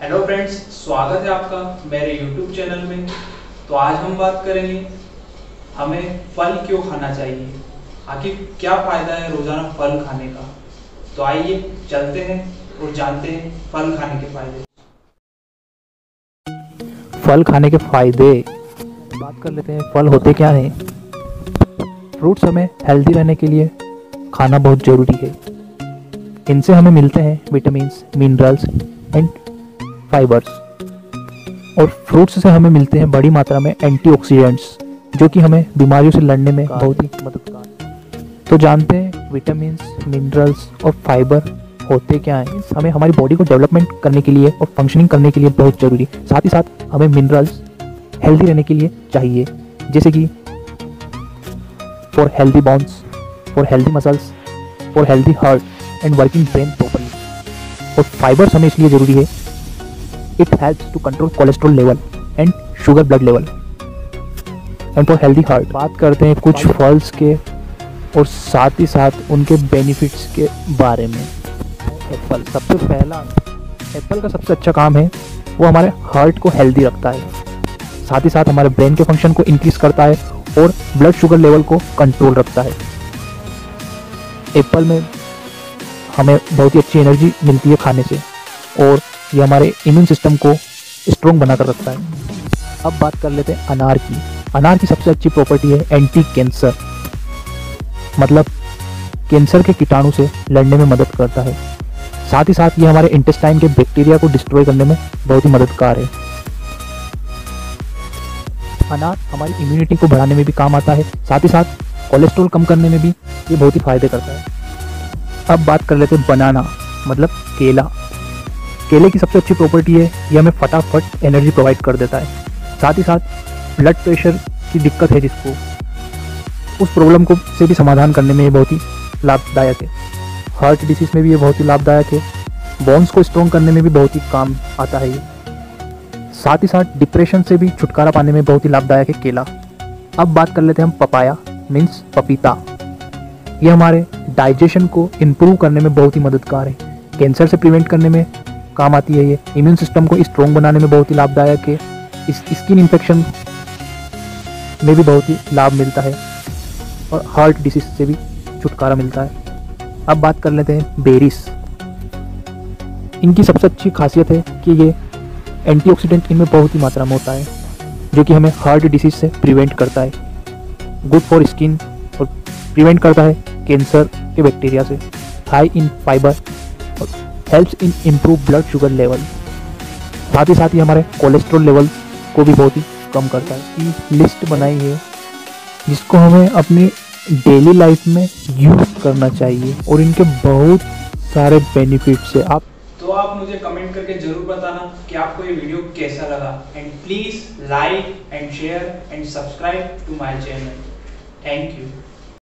Hello friends स्वागत है आपका मेरे यूट्यूब चैनल में। तो आज हम बात करेंगे, हमें फल क्यों खाना चाहिए? आखिर क्या फ़ायदा है रोज़ाना फल खाने का? तो आइए चलते हैं और जानते हैं फल खाने के फ़ायदे। फल खाने के फ़ायदे। बात कर लेते हैं, फल होते क्या हैं? फ्रूट्स हमें हेल्दी रहने के लिए खाना बहुत ज़रूरी है। इनसे हमें मिलते हैं विटामिन मिनरल्स एंड फाइबर्स और फ्रूट्स से हमें मिलते हैं बड़ी मात्रा में एंटीऑक्सीडेंट्स जो कि हमें बीमारियों से लड़ने में बहुत ही मददगार तो जानते हैं विटामिन मिनरल्स और फाइबर होते क्या हैं? हमें हमारी बॉडी को डेवलपमेंट करने के लिए और फंक्शनिंग करने के लिए बहुत ज़रूरी साथ ही साथ हमें मिनरल्स हेल्दी रहने के लिए चाहिए। जैसे कि for healthy bones for healthy muscles for healthy heart and working brain properly और फाइबर्स हमें इसलिए ज़रूरी है it helps to control cholesterol level and sugar blood level and for healthy heart बात करते हैं कुछ फल्स के और साथ ही साथ उनके बेनिफिट्स के बारे में। एप्पल सबसे पहला एप्पल का सबसे अच्छा काम है वो हमारे हार्ट को हेल्दी रखता है। साथ ही साथ हमारे ब्रेन के फ़ंक्शन को इंक्रीज करता है और ब्लड शुगर लेवल को कंट्रोल रखता है। एप्पल में हमें बहुत ही अच्छी एनर्जी मिलती है खाने से और ये हमारे इम्यून सिस्टम को स्ट्रॉन्ग बनाकर रखता है। अब बात कर लेते हैं अनार की अनार की सबसे अच्छी प्रॉपर्टी है एंटी कैंसर मतलब कैंसर के कीटाणु से लड़ने में मदद करता है। साथ ही साथ ये हमारे इंटेस्टाइन के बैक्टीरिया को डिस्ट्रॉय करने में बहुत ही मददगार है। अनार हमारी इम्यूनिटी को बढ़ाने में भी काम आता है। साथ ही साथ कोलेस्ट्रॉल कम करने में भी ये बहुत ही फ़ायदे करता है। अब बात कर लेते हैं बनाना मतलब केला। केले की सबसे अच्छी प्रॉपर्टी है, ये हमें फटाफट एनर्जी प्रोवाइड कर देता है। साथ ही साथ ब्लड प्रेशर की दिक्कत है जिसको, उस प्रॉब्लम को से भी समाधान करने में ये बहुत ही लाभदायक है। हार्ट डिसीज में भी ये बहुत ही लाभदायक है। बोन्स को स्ट्रॉन्ग करने में भी बहुत ही काम आता है ये। साथ ही साथ डिप्रेशन से भी छुटकारा पाने में बहुत ही लाभदायक है केला। अब बात कर लेते हैं हम पपाया मीन्स पपीता ये हमारे डाइजेशन को इम्प्रूव करने में बहुत ही मददगार है। कैंसर से प्रिवेंट करने में काम आती है ये। इम्यून सिस्टम को स्ट्रॉन्ग बनाने में बहुत ही लाभदायक है। इस स्किन इन्फेक्शन में भी बहुत ही लाभ मिलता है और हार्ट डिसीज से भी छुटकारा मिलता है। अब बात कर लेते हैं बेरिस इनकी सबसे अच्छी खासियत है कि ये एंटीऑक्सीडेंट इनमें बहुत ही मात्रा में होता है, जो कि हमें हार्ट डिसीज से प्रिवेंट करता है। गुड फॉर स्किन और प्रिवेंट करता है कैंसर के बैक्टीरिया से। High in fibre helps in improve blood sugar level साथ ही साथ ही हमारे कोलेस्ट्रॉल लेवल को भी बहुत ही कम करता है। की लिस्ट बनाई है, जिसको हमें अपनी डेली लाइफ में यूज़ करना चाहिए और इनके बहुत सारे बेनिफिट्स है। आप तो आप मुझे कमेंट करके ज़रूर बताना कि आपको ये वीडियो कैसा लगा। And please like and share and subscribe to my channel thank you